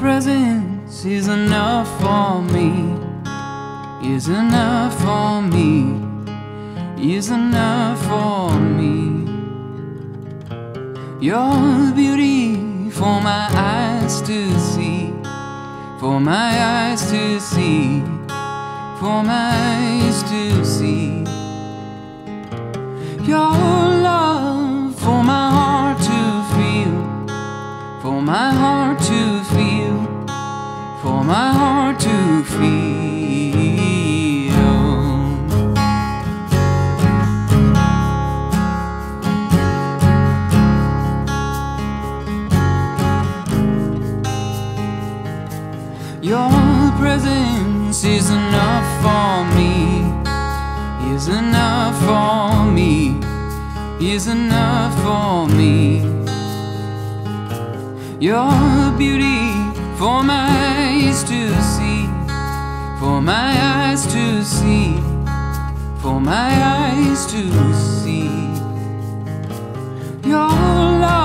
presence is enough for me, is enough for me, is enough for me. Your beauty for my eyes to see, for my eyes to see, for my eyes to see. Your for my heart to feel. Your presence is enough for me, is enough for me, is enough for me. Your beauty for my eyes to see, for my eyes to see, for my eyes to see. Your love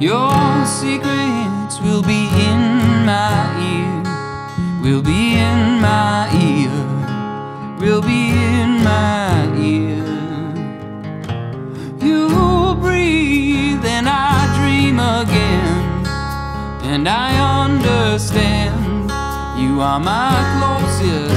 Your secrets will be in my ear. Will be in my ear. Will be in my ear. You breathe and I dream again. And I understand you are my closest